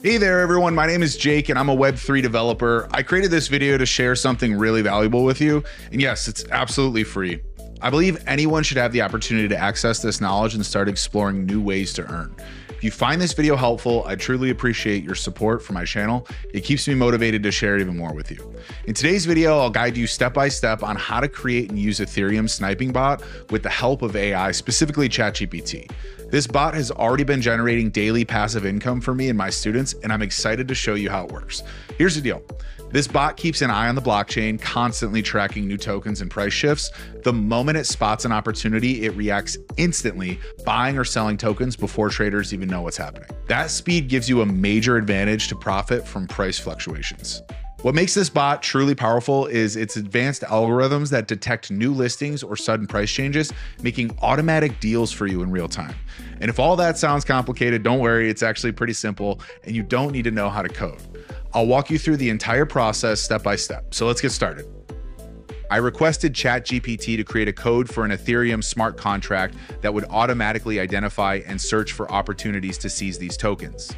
Hey there, everyone. My name is Jake, and I'm a Web3 developer. I created this video to share something really valuable with you. And yes, it's absolutely free. I believe anyone should have the opportunity to access this knowledge and start exploring new ways to earn. If you find this video helpful, I truly appreciate your support for my channel. It keeps me motivated to share even more with you. In today's video, I'll guide you step by step on how to create and use Ethereum sniping bot with the help of AI, specifically ChatGPT. This bot has already been generating daily passive income for me and my students, and I'm excited to show you how it works. Here's the deal. This bot keeps an eye on the blockchain, constantly tracking new tokens and price shifts. The moment it spots an opportunity, it reacts instantly, buying or selling tokens before traders even know what's happening. That speed gives you a major advantage to profit from price fluctuations. What makes this bot truly powerful is its advanced algorithms that detect new listings or sudden price changes, making automatic deals for you in real time. And if all that sounds complicated, don't worry, it's actually pretty simple and you don't need to know how to code. I'll walk you through the entire process step by step. So let's get started. I requested ChatGPT to create a code for an Ethereum smart contract that would automatically identify and search for opportunities to seize these tokens.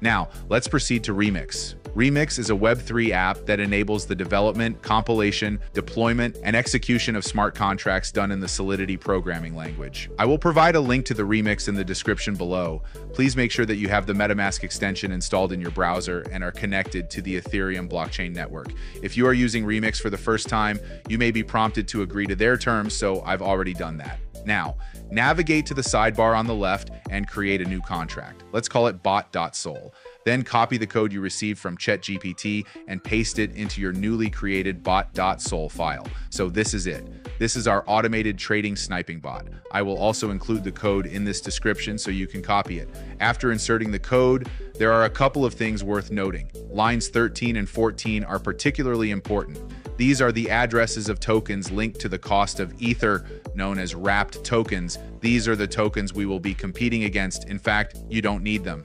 Now, let's proceed to Remix. Remix is a Web3 app that enables the development, compilation, deployment, and execution of smart contracts done in the Solidity programming language. I will provide a link to the Remix in the description below. Please make sure that you have the MetaMask extension installed in your browser and are connected to the Ethereum blockchain network. If you are using Remix for the first time, you may be prompted to agree to their terms, so I've already done that. Now, navigate to the sidebar on the left and create a new contract. Let's call it bot.sol. Then copy the code you received from ChatGPT and paste it into your newly created bot.sol file. So this is it. This is our automated trading sniping bot. I will also include the code in this description so you can copy it. After inserting the code, there are a couple of things worth noting. Lines 13 and 14 are particularly important. These are the addresses of tokens linked to the cost of Ether, known as wrapped tokens. These are the tokens we will be competing against. In fact, you don't need them.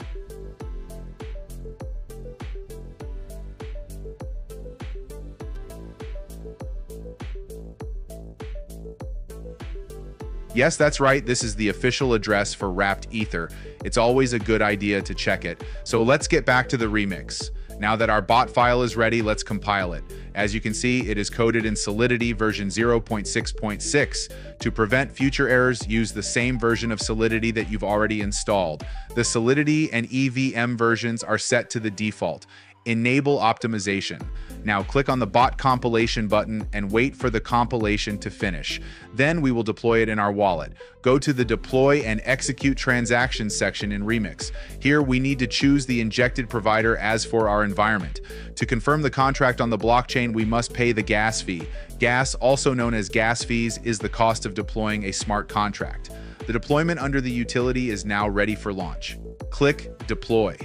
Yes, that's right. This is the official address for Wrapped Ether. It's always a good idea to check it. So let's get back to the remix. Now that our bot file is ready, let's compile it. As you can see, it is coded in Solidity version 0.6.6. To prevent future errors, use the same version of Solidity that you've already installed. The Solidity and EVM versions are set to the default. Enable optimization. Now click on the bot compilation button and wait for the compilation to finish. Then we will deploy it in our wallet. Go to the deploy and execute transactions section in Remix. Here we need to choose the injected provider as for our environment. To confirm the contract on the blockchain, we must pay the gas fee. Gas, also known as gas fees, is the cost of deploying a smart contract. The deployment under the utility is now ready for launch. Click Deploy.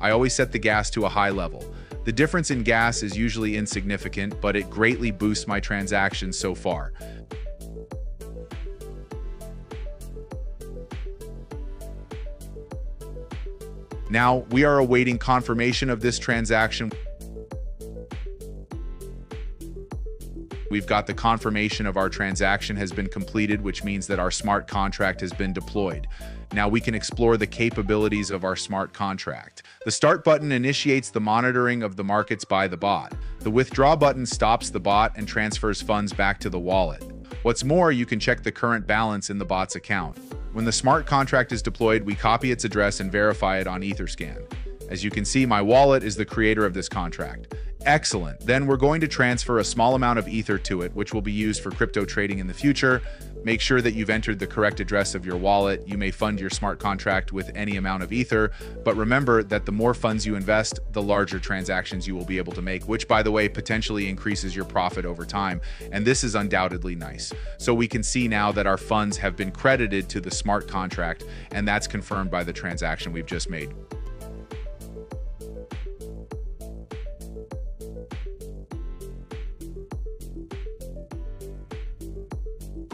I always set the gas to a high level. The difference in gas is usually insignificant, but it greatly boosts my transactions so far. Now, we are awaiting confirmation of this transaction. We've got the confirmation of our transaction has been completed, which means that our smart contract has been deployed. Now we can explore the capabilities of our smart contract. The Start button initiates the monitoring of the markets by the bot. The Withdraw button stops the bot and transfers funds back to the wallet. What's more, you can check the current balance in the bot's account. When the smart contract is deployed, we copy its address and verify it on Etherscan. As you can see, my wallet is the creator of this contract. Excellent. Then we're going to transfer a small amount of Ether to it, which will be used for crypto trading in the future. Make sure that you've entered the correct address of your wallet. You may fund your smart contract with any amount of Ether, but remember that the more funds you invest, the larger transactions you will be able to make, which, by the way, potentially increases your profit over time. And this is undoubtedly nice. So we can see now that our funds have been credited to the smart contract, and that's confirmed by the transaction we've just made.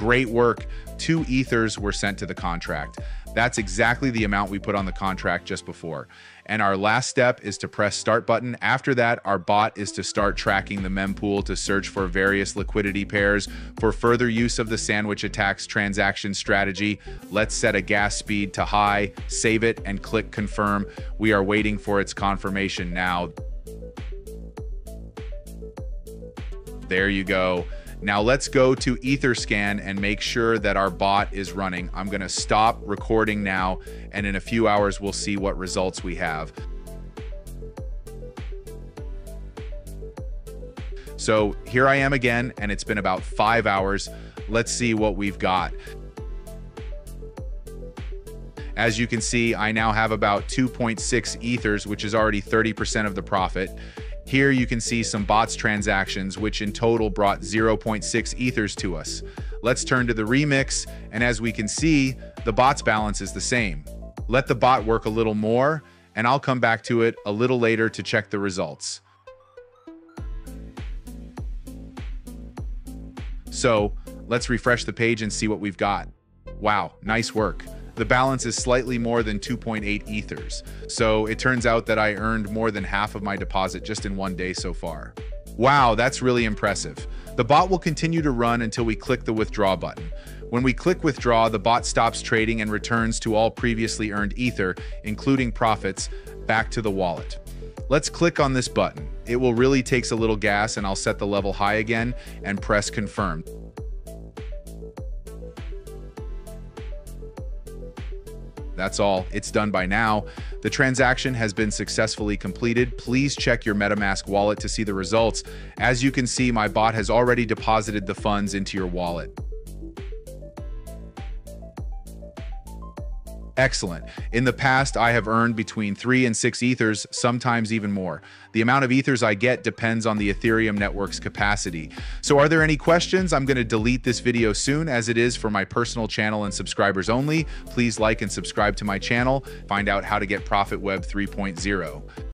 Great work. Two ethers were sent to the contract. That's exactly the amount we put on the contract just before. And our last step is to press start button. After that, our bot is to start tracking the mempool to search for various liquidity pairs. For further use of the sandwich attacks transaction strategy, let's set a gas speed to high, save it, and click confirm. We are waiting for its confirmation now. There you go. Now let's go to Etherscan and make sure that our bot is running. I'm gonna stop recording now, and in a few hours, we'll see what results we have. So here I am again, and it's been about five hours. Let's see what we've got. As you can see, I now have about 2.6 ethers, which is already 30% of the profit. Here you can see some bots transactions, which in total brought 0.6 ethers to us. Let's turn to the remix, and as we can see, the bot's balance is the same. Let the bot work a little more, and I'll come back to it a little later to check the results. So let's refresh the page and see what we've got. Wow, nice work the balance is slightly more than 2.8 ethers. So it turns out that I earned more than half of my deposit just in one day so far. Wow, that's really impressive. The bot will continue to run until we click the withdraw button. When we click withdraw, the bot stops trading and returns to all previously earned ether, including profits, back to the wallet. Let's click on this button. It will really takes a little gas and I'll set the level high again and press confirm. That's all. It's done by now. The transaction has been successfully completed. Please check your MetaMask wallet to see the results. As you can see, my bot has already deposited the funds into your wallet. Excellent. In the past, I have earned between three and six ethers, sometimes even more. The amount of ethers I get depends on the Ethereum network's capacity. So are there any questions? I'm going to delete this video soon as it is for my personal channel and subscribers only. Please like and subscribe to my channel. Find out how to get Profit Web 3.0.